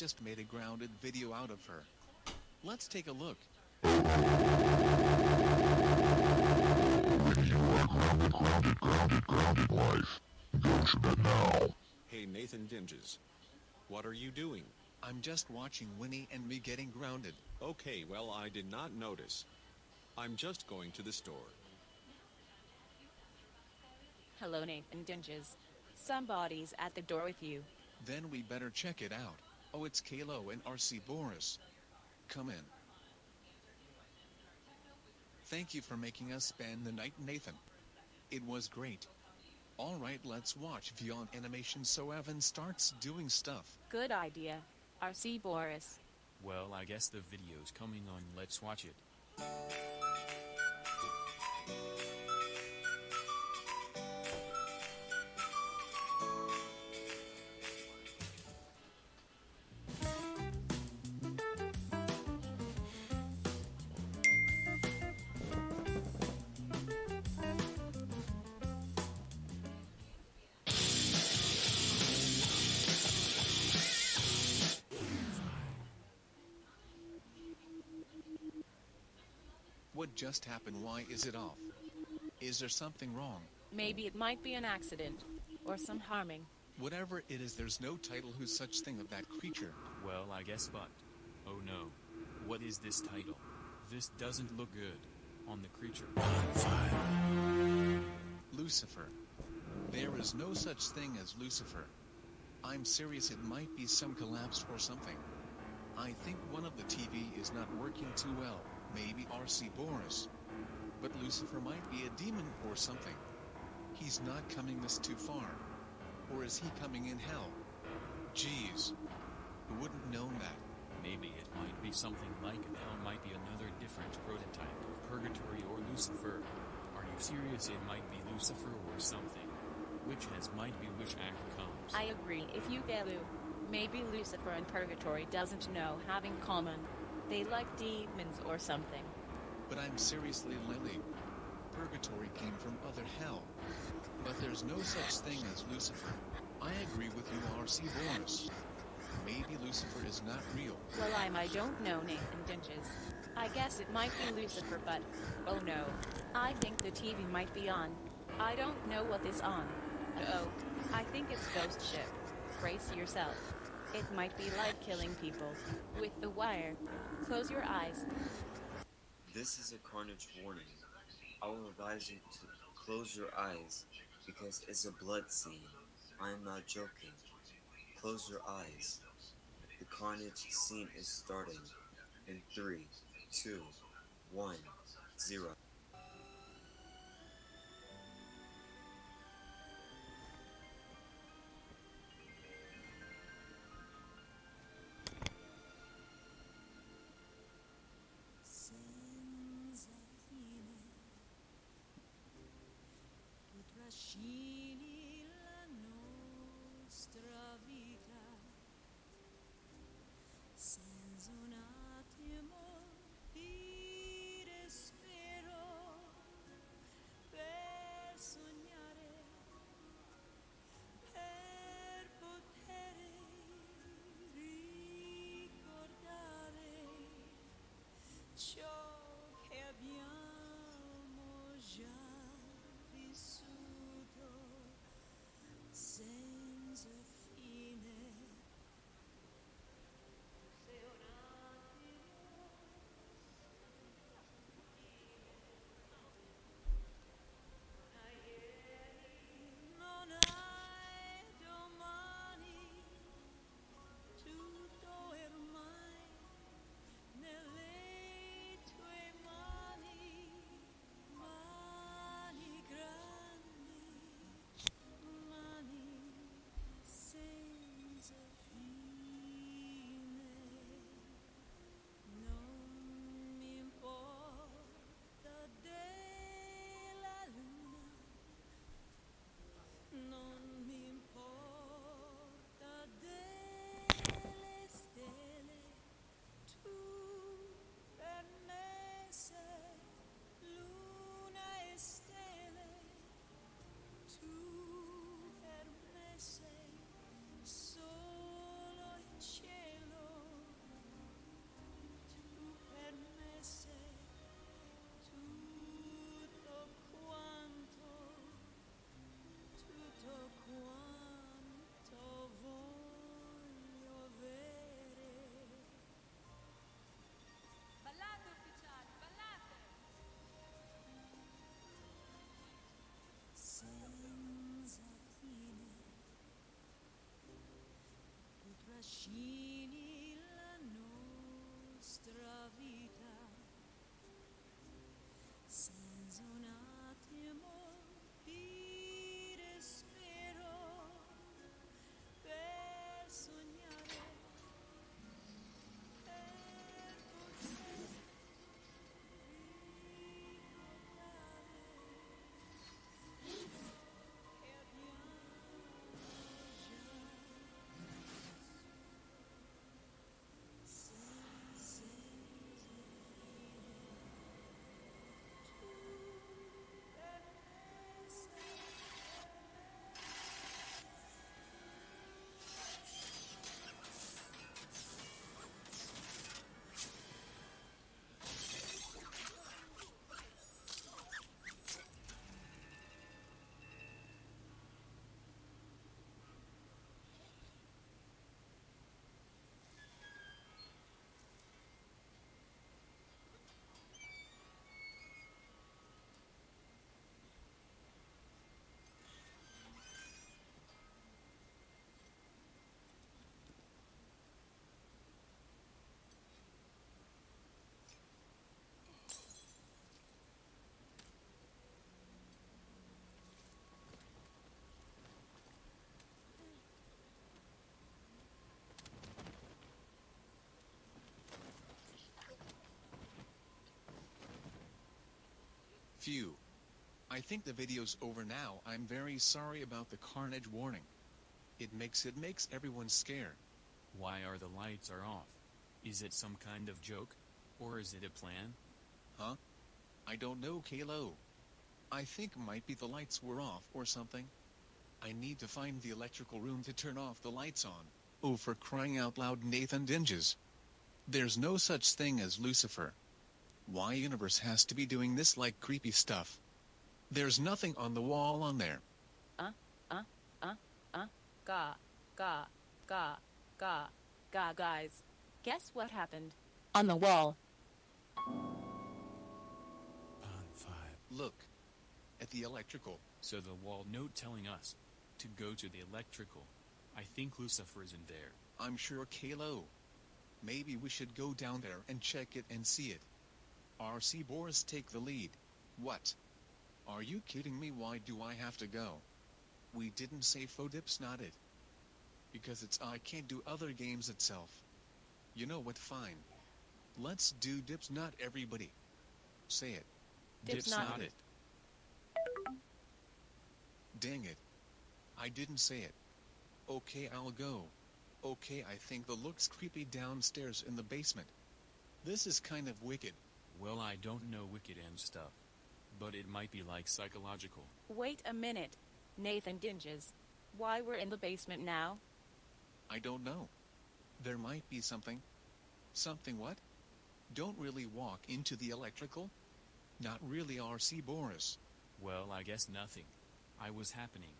just made a grounded video out of her. Let's take a look. You are grounded, grounded, grounded, grounded life. Go to bed now. Hey Nathan Dinges. What are you doing? I'm just watching Winnie and me getting grounded. Okay, well I did not notice. I'm just going to the store. Hello, Nathan Dinges. Somebody's at the door with you. Then we better check it out. Oh, it's Caillou and RC Boris. Come in. Thank you for making us spend the night, Nathan. It was great. Alright, let's watch Beyond Animation so Evan starts doing stuff. Good idea. RC Boris. Well, I guess the video's coming on. Let's watch it. Just happened? Why is it off? Is there something wrong? Maybe it might be an accident. Or some harming. Whatever it is, there's no title who's such thing of that creature. Well, I guess but. Oh no. What is this title? This doesn't look good. On the creature. Lucifer. There is no such thing as Lucifer. I'm serious, it might be some collapse or something. I think one of the TV is not working too well, maybe RC Boris. But Lucifer might be a demon or something. He's not coming this too far. Or is he coming in hell? Jeez. Who wouldn't know that? Maybe it might be something like Hell might be another different prototype of Purgatory or Lucifer. Are you serious? It might be Lucifer or something. Which has might be which act comes. I agree. If you get Lu, maybe Lucifer and Purgatory doesn't know having common. They like demons or something. But I'm seriously Lily. Purgatory came from other hell. But there's no such thing as Lucifer. I agree with you, R.C. Boris. Maybe Lucifer is not real. Well, I'm I don't know Nathan Dinges. I guess it might be Lucifer, but oh no. I think the TV might be on. I don't know what is on. Oh, I think it's Ghost Ship. Brace yourself. It might be like killing people. With the wire. Close your eyes. This is a carnage warning. I will advise you to close your eyes because it's a blood scene. I am not joking. Close your eyes. The carnage scene is starting in three, two, one, zero. Phew. I think the video's over now. I'm very sorry about the carnage warning. It makes it makes everyone scared. Why are the lights are off? Is it some kind of joke? Or is it a plan? Huh? I don't know, Caillou. I think might be the lights were off or something. I need to find the electrical room to turn off the lights on. Oh, for crying out loud, Nathan Dinges. There's no such thing as Lucifer. Why universe has to be doing this like creepy stuff? There's nothing on the wall on there. Uh, uh, uh, ga, ga, ga, ga, ga, guys. Guess what happened? On the wall. Pond 5. Look. At the electrical. So the wall note telling us to go to the electrical. I think Lucifer is in there. I'm sure Caillou. Maybe we should go down there and check it and see it. RC Boris take the lead. What? Are you kidding me? Why do I have to go? We didn't say Fodip's not it. Because it's I can't do other games itself. You know what? Fine. Let's do dips not everybody. Say it. Dips Dip's not not it. it. Dang it. I didn't say it. Okay, I'll go. Okay, I think the looks creepy downstairs in the basement. This is kind of wicked. Well, I don't know Wicked and stuff. But it might be like psychological. Wait a minute. Nathan Dinges. Why we're in the basement now? I don't know. There might be something. Something what? Don't really walk into the electrical? Not really RC Boris. Well, I guess nothing. I was happening.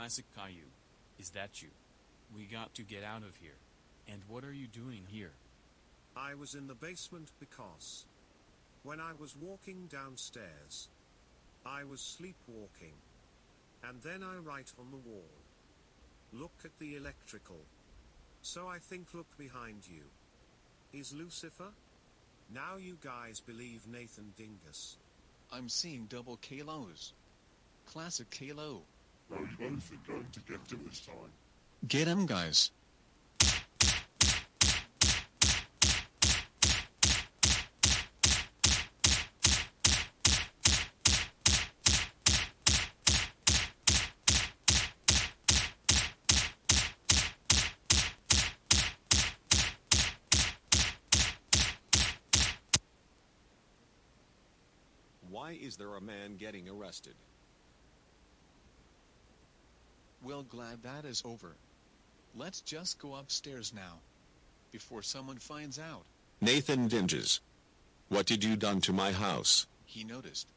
Classic Caillou. Is that you? We got to get out of here. And what are you doing here? I was in the basement because when I was walking downstairs, I was sleepwalking. And then I write on the wall. Look at the electrical. So I think look behind you. Is Lucifer? Now you guys believe Nathan Dinges. I'm seeing double Caillous. Classic Caillou. Are you both going to get to this time? Get him, guys. Why is there a man getting arrested? Well, glad that is over. Let's just go upstairs now. Before someone finds out. Nathan Dinges. What did you done to my house? He noticed.